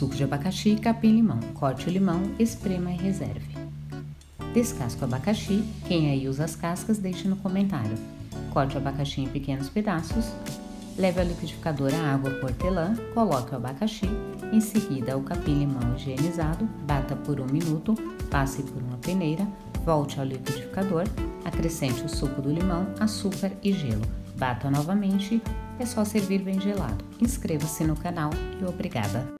suco de abacaxi, capim limão. Corte o limão, esprema e reserve. Descasque o abacaxi. Quem aí usa as cascas, deixe no comentário. Corte o abacaxi em pequenos pedaços. Leve ao liquidificador a água com hortelã, coloque o abacaxi, em seguida o capim-limão higienizado, bata por um minuto, passe por uma peneira, volte ao liquidificador, acrescente o suco do limão, açúcar e gelo. Bata novamente, é só servir bem gelado. Inscreva-se no canal e obrigada!